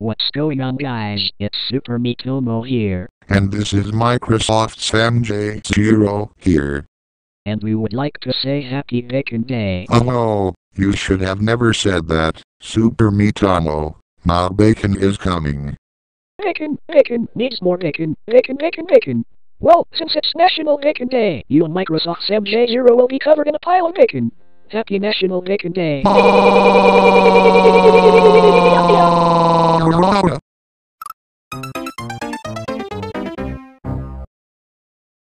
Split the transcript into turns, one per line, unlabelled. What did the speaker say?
What's going on guys? It's Super Miitomo here,
And this is Microsoft's MJ0 here.
and we would like to say Happy Bacon Day.
Oh, you should have never said that. Super Miitomo. My bacon is coming.
Bacon, bacon, needs more bacon, bacon, bacon, bacon. Well, since it's National Bacon Day, you and Microsoft's MJ0 will be covered in a pile of bacon. Happy National Bacon Day.